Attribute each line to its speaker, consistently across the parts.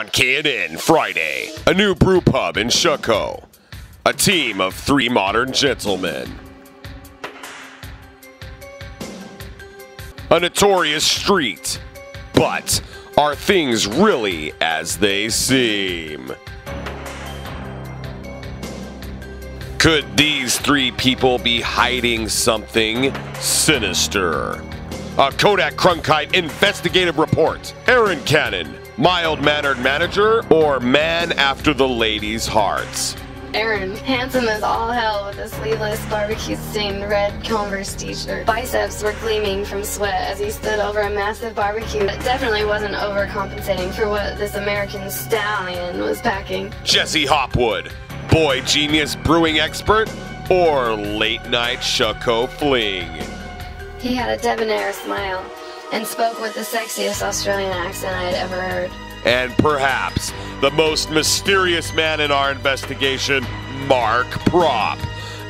Speaker 1: On KNN Friday, a new brew pub in Shekou. A team of three modern gentlemen. A notorious street. But are things really as they seem? Could these three people be hiding something sinister? A Kodak Cronkite investigative report. Aaron Cannon, mild mannered manager, or man after the ladies' hearts?
Speaker 2: Aaron, handsome as all hell with a sleeveless barbecue stained red Converse t-shirt. Biceps were gleaming from sweat as he stood over a massive barbecue that definitely wasn't overcompensating for what this American stallion was packing.
Speaker 1: Jesse Hopwood, boy genius brewing expert, or late night Shekou fling?
Speaker 2: He had a debonair smile and spoke with the sexiest Australian accent I had ever heard.
Speaker 1: And perhaps the most mysterious man in our investigation, Mark Prop.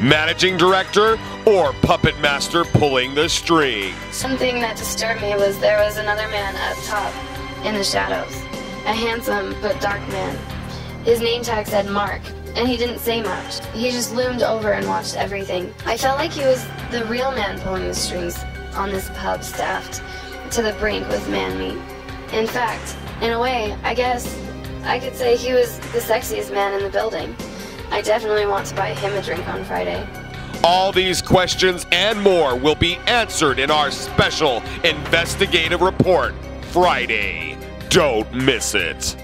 Speaker 1: Managing director or puppet master pulling the strings?
Speaker 2: Something that disturbed me was there was another man up top in the shadows. A handsome but dark man. His name tag said Mark, and he didn't say much. He just loomed over and watched everything. I felt like he was the real man pulling the strings on this pub staffed to the brink with man meat. In fact, in a way, I guess I could say he was the sexiest man in the building. I definitely want to buy him a drink on Friday.
Speaker 1: All these questions and more will be answered in our special investigative report Friday. Don't miss it.